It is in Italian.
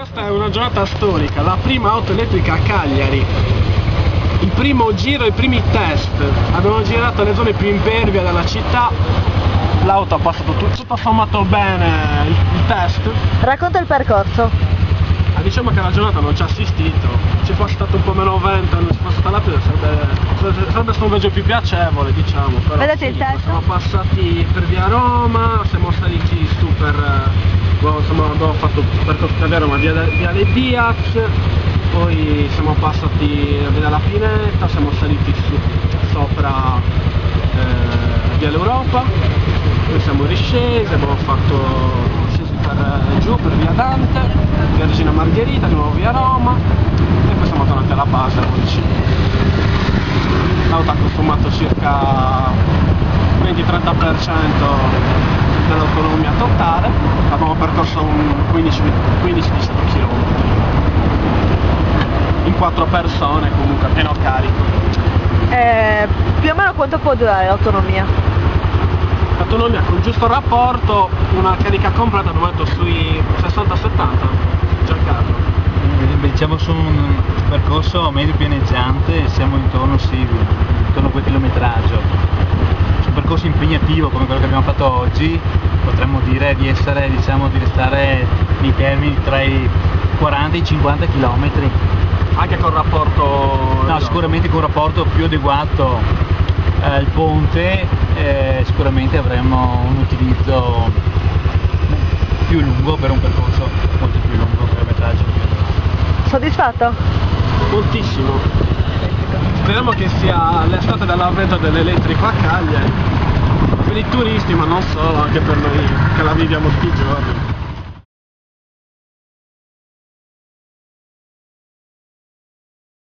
Questa è una giornata storica, la prima auto elettrica a Cagliari. Il primo giro, i primi test. Abbiamo girato le zone più impervie della città. L'auto ha passato tutto, tutto sommato bene il, il test. Racconta il percorso. Ah, diciamo che la giornata non ci ha assistito. Ci fosse stato un po' meno vento, non ci fosse stata la pioggia, sarebbe, sarebbe stato un viaggio più piacevole, diciamo. Però Vedete il sì, test? Siamo passati per via Roma, siamo saliti su per. Insomma, abbiamo fatto percorso per via Roma, via, via Le Diaz, poi siamo passati via La Pineta, siamo saliti su sopra eh, via l'Europa, poi siamo riscesi, abbiamo fatto scesi per eh, giù per via Dante, via Regina Margherita, di nuovo via Roma e poi siamo tornati alla base a 11. L'auto ha consumato circa 20-30% dell'autonomia totale, abbiamo percorso un 15-17 km in quattro persone comunque a pieno carico. Eh, più o meno quanto può durare l'autonomia? L'autonomia con giusto rapporto, una carica completa abbiamo detto sui 60-70, già caro. Beh, Diciamo su un percorso medio pianeggiante siamo intorno, sì, intorno a quel chilometraggio. Percorso impegnativo come quello che abbiamo fatto oggi potremmo dire di essere, diciamo, di restare nei termini tra i 40 e i 50 km. Anche col rapporto... No, sicuramente con un rapporto più adeguato al ponte eh, sicuramente avremmo un utilizzo più lungo per un percorso molto più lungo, un chilometraggio più lungo. Soddisfatto? Moltissimo. Speriamo che sia l'estate dell'avvento dell'elettrico a Cagliari. Per i turisti, ma non solo, anche per noi che la viviamo tutti i giorni.